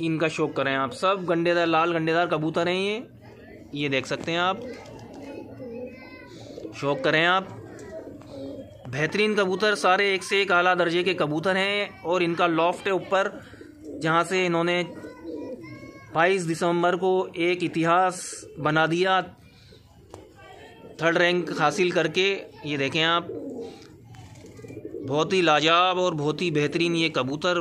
इनका शौक करें आप। सब गंडेदार लाल गंडेदार कबूतर हैं ये। ये देख सकते हैं आप। शौक करें आप। बेहतरीन कबूतर, सारे एक से एक आला दर्जे के कबूतर हैं और इनका लॉफ्ट है ऊपर, जहाँ से इन्होंने 22 दिसंबर को एक इतिहास बना दिया, थर्ड रैंक हासिल करके। ये देखें आप। बहुत ही लाजवाब और बहुत ही बेहतरीन ये कबूतर